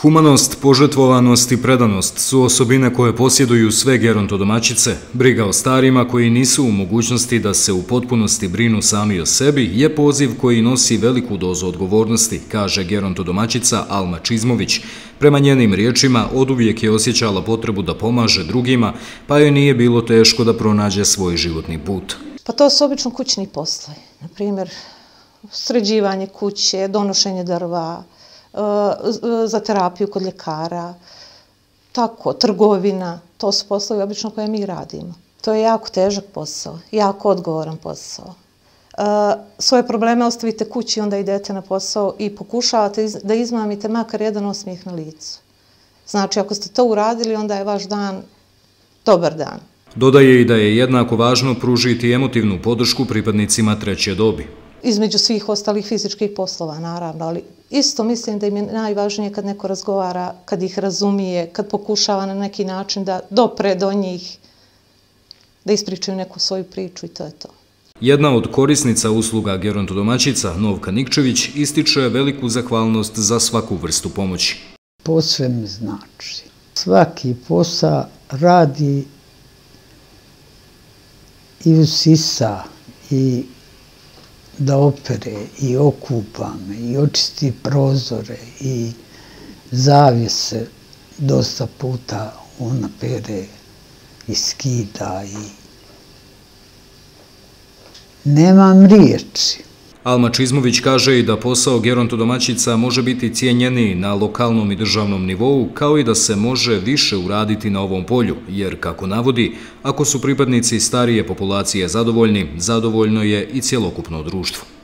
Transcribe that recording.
Humanost, požetvovanost i predanost su osobine koje posjeduju sve gerontodomaćice. Briga o starima koji nisu u mogućnosti da se u potpunosti brinu sami o sebi je poziv koji nosi veliku dozu odgovornosti, kaže gerontodomaćica Alma Čizmović. Prema njenim riječima, od uvijek je osjećala potrebu da pomaže drugima, pa joj nije bilo teško da pronađe svoj životni put. Pa to su obično kućni posle. Naprimjer, sređivanje kuće, donošenje drva, Eh, za terapiju kod ljekara, tako, trgovina, to su poslovi obično koje mi radimo. To je jako težak posao, jako odgovoran posao. Uh, svoje probleme ostavite kući, onda idete na posao i pokušavate da izmamite makar jedan osmijeh na licu. Znači, ako ste to uradili, onda je vaš dan dobar dan. Dodaje i da je jednako važno pružiti emotivnu podršku pripadnicima treće dobi između svih ostalih fizičkih poslova, naravno, ali isto mislim da im je najvažnije kad neko razgovara, kad ih razumije, kad pokušava na neki način da dopre do njih, da ispričaju neku svoju priču i to je to. Jedna od korisnica usluga gerontodomaćica, Novka Nikčević, ističe veliku zahvalnost za svaku vrstu pomoći. Posve mi znači. Svaki posa radi i usisa i da opere i okupa me i očisti prozore i zavise dosta puta ona pere i skida i nemam riječi. Alma Čizmović kaže i da posao gerontodomaćica može biti cijenjeni na lokalnom i državnom nivou, kao i da se može više uraditi na ovom polju, jer, kako navodi, ako su pripadnici starije populacije zadovoljni, zadovoljno je i cjelokupno društvo.